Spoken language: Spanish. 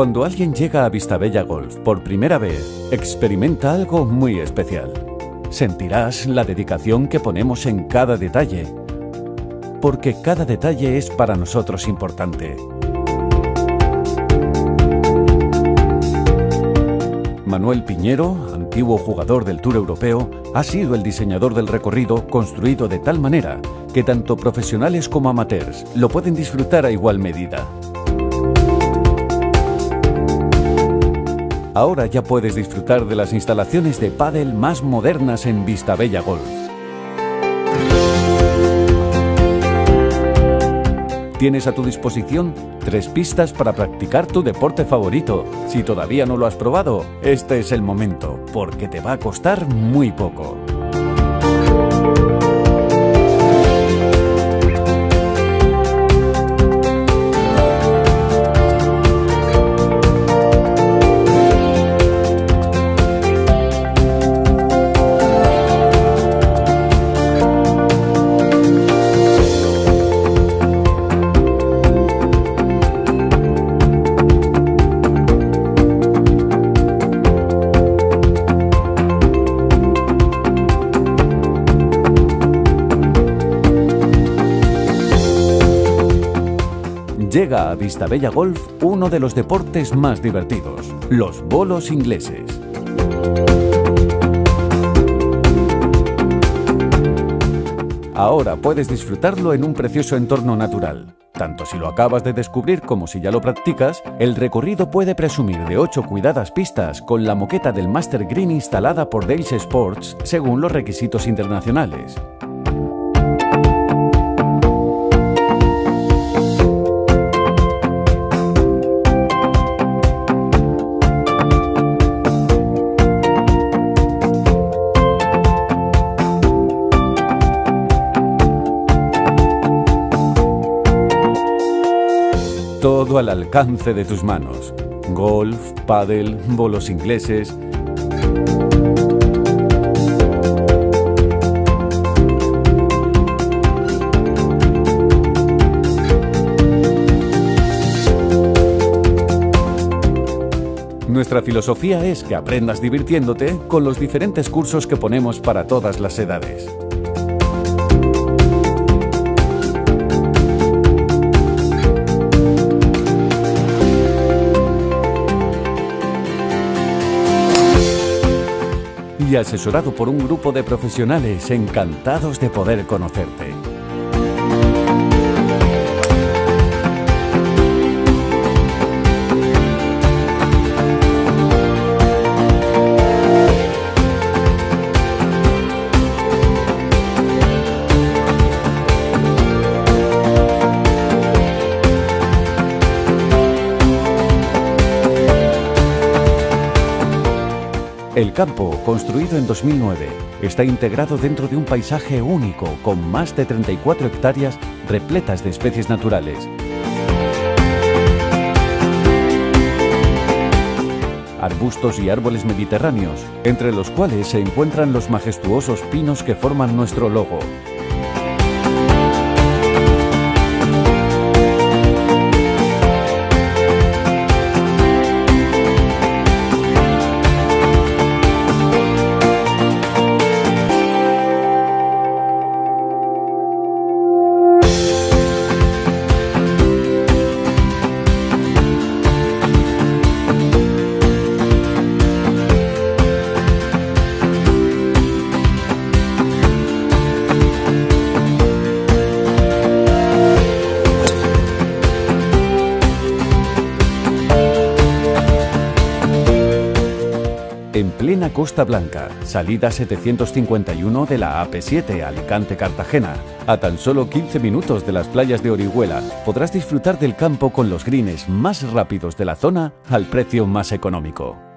Cuando alguien llega a Vistabella Golf por primera vez, experimenta algo muy especial. Sentirás la dedicación que ponemos en cada detalle, porque cada detalle es para nosotros importante. Manuel Piñero, antiguo jugador del Tour Europeo, ha sido el diseñador del recorrido construido de tal manera que tanto profesionales como amateurs lo pueden disfrutar a igual medida. Ahora ya puedes disfrutar de las instalaciones de pádel más modernas en Vistabella Golf. Tienes a tu disposición tres pistas para practicar tu deporte favorito. Si todavía no lo has probado, este es el momento, porque te va a costar muy poco. Llega a Vistabella Golf uno de los deportes más divertidos, los bolos ingleses. Ahora puedes disfrutarlo en un precioso entorno natural. Tanto si lo acabas de descubrir como si ya lo practicas, el recorrido puede presumir de 8 cuidadas pistas con la moqueta del Master Green instalada por Dales Sports según los requisitos internacionales. Todo al alcance de tus manos. Golf, pádel, bolos ingleses. Nuestra filosofía es que aprendas divirtiéndote con los diferentes cursos que ponemos para todas las edades. Y asesorado por un grupo de profesionales encantados de poder conocerte. El campo, construido en 2009, está integrado dentro de un paisaje único con más de 34 hectáreas repletas de especies naturales. Arbustos y árboles mediterráneos, entre los cuales se encuentran los majestuosos pinos que forman nuestro logo, Costa Blanca, salida 751 de la AP7 Alicante-Cartagena. A tan solo 15 minutos de las playas de Orihuela, podrás disfrutar del campo con los greens más rápidos de la zona al precio más económico.